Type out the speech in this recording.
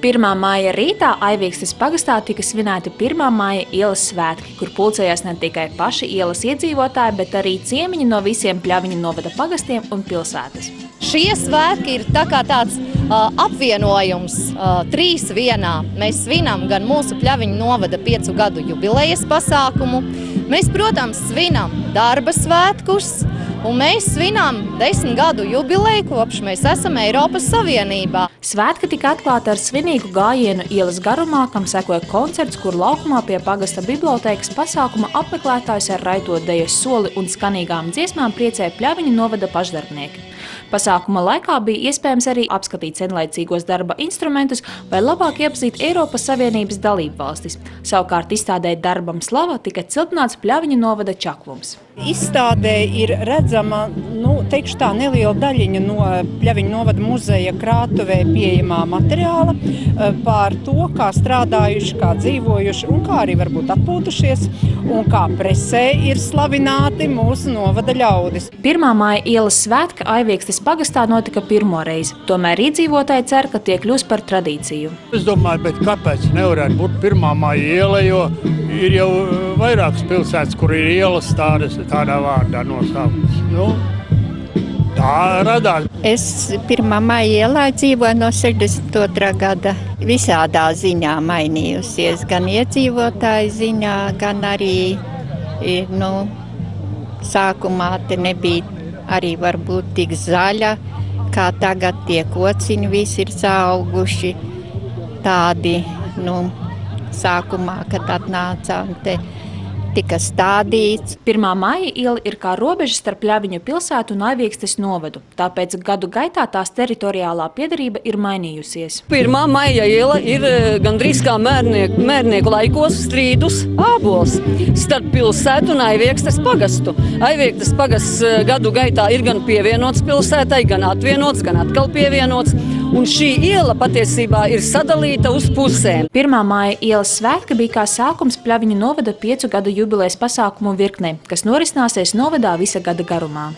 1. māja rītā Aivīkstes pagastā tika svinēti 1. māja ielas svētki, kur pulcējās ne tikai paši ielas iedzīvotāji, bet arī ciemiņi no visiem pļaviņu novada pagastiem un pilsētas. Šie svētki ir tā kā tāds uh, apvienojums, uh, trīs vienā. Mēs svinam gan mūsu pļaviņu novada piecu gadu jubilejas pasākumu, mēs, protams, svinam darba svētkus, Un mēs svinām desmit gadu jubileju, kopš mēs esam Eiropas Savienībā. Svētki tika atklāti ar svinīgu gājienu ielas garumā, kam sekoja koncerts, kur laukumā pie pagasta bibliotēkas pasākuma apmeklētājs ar raito dejas soli un skanīgām dziesmām priecēja pļaviņu novada pašdarbnieki. Pasākuma laikā bija iespējams arī apskatīt senlaicīgos darba instrumentus vai labāk iepazīt Eiropas Savienības dalību valstis. Savukārt izstādē darbam slava tika ciltināts pļaviņu novada čaklums. Izstādē ir redzama nu, teikšu tā, neliela daļiņa no Pļaviņu novada muzeja krātuvē pieejamā materiāla eh, par to, kā strādājuši, kā dzīvojuši un kā arī varbūt atpūtušies un kā presē ir slavināti mūsu novada ļaudis. 1. māja ielas svētka Aiviekstes pagastā notika pirmo reizi. Tomēr iedzīvotāji cer, ka tie kļūs par tradīciju. Es domāju, bet kāpēc nevarētu būt 1. māja iela, jo ir jau vairākas pilsētas, kur ir ielas tādas, tādā vārdā nosauktas. Nu, tā radās. Es pirmā maija ielā dzīvoju no 62. gada. Visādā ziņā mainījusies, gan iedzīvotāju ziņā, gan arī nu, sākumā te nebija arī varbūt tik zaļa, kā tagad tie kociņi visi ir sauguši. Tādi, nu, sākumā, kad atnācām te tika stādīts. 1. maija iela ir kā robeža starp Ļaviņu pilsētu un Aiviekstes novadu, tāpēc gadu gaitā tās teritoriālā piedarība ir mainījusies. 1. maija iela ir eh, gandrīz kā mērnieku, mērnieku laikos strīdus ābols starp pilsētu un Aiviekstes pagastu. Aiviekstes pagasts eh, gadu gaitā ir gan pievienots pilsētai, gan atvienots, gan atkal pievienots. Un šī iela patiesībā ir sadalīta uz pusēm. 1. māja ielas svētka bija kā sākums Pļaviņu novada piecu gadu jubilejas pasākumu virknē, kas norisināsies novadā visa gada garumā.